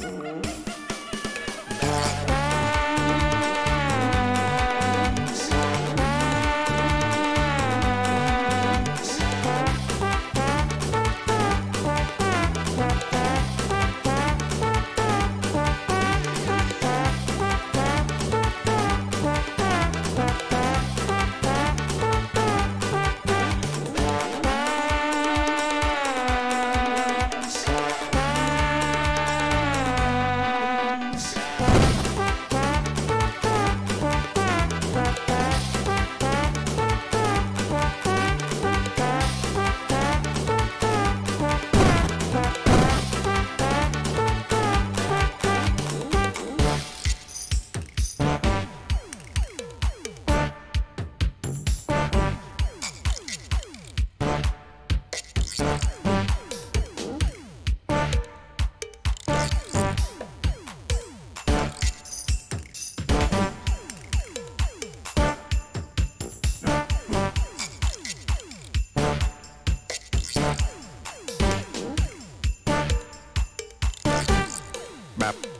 Música map.